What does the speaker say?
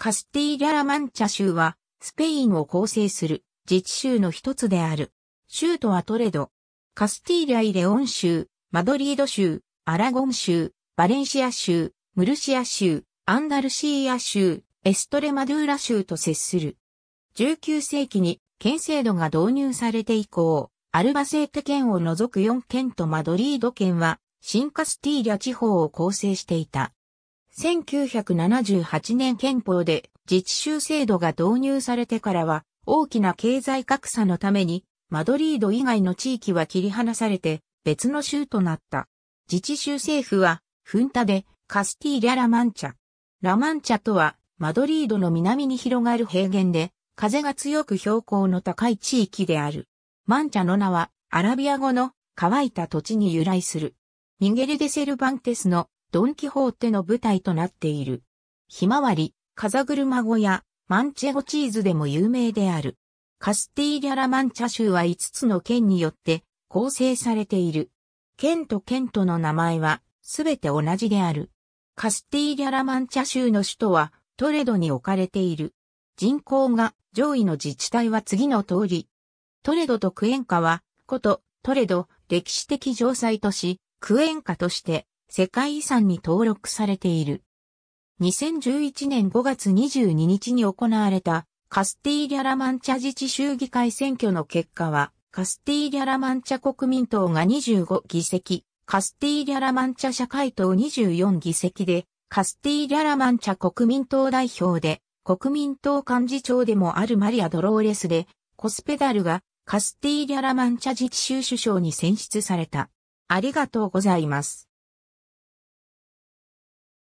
カスティーリャ・ラ・マンチャ州は、スペインを構成する自治州の一つである。州都はトレド。カスティーリャイ・レオン州、マドリード州、アラゴン州、バレンシア州、ムルシア州、アンダルシーア州、エストレマドゥーラ州と接する。19世紀に県制度が導入されて以降、アルバセーテ県を除く4県とマドリード県は、新カスティーリャ地方を構成していた。1978年憲法で自治州制度が導入されてからは大きな経済格差のためにマドリード以外の地域は切り離されて別の州となった。自治州政府はフンタでカスティーリャ・ラ・マンチャ。ラ・マンチャとはマドリードの南に広がる平原で風が強く標高の高い地域である。マンチャの名はアラビア語の乾いた土地に由来する。ミゲル・デ・セルバンテスのドンキホーテの舞台となっている。ひまわり、風車語やマンチェゴチーズでも有名である。カスティーリャラマンチャ州は5つの県によって構成されている。県と県との名前はすべて同じである。カスティーリャラマンチャ州の首都はトレドに置かれている。人口が上位の自治体は次の通り。トレドとクエンカは、こと、トレド、歴史的城塞都市、クエンカとして世界遺産に登録されている。2011年5月22日に行われたカスティーリャラマンチャ自治州議会選挙の結果は、カスティーリャラマンチャ国民党が25議席、カスティーリャラマンチャ社会党24議席で、カスティーリャラマンチャ国民党代表で、国民党幹事長でもあるマリア・ドローレスで、コスペダルがカスティーリャラマンチャ自治州首相に選出された。ありがとうございます。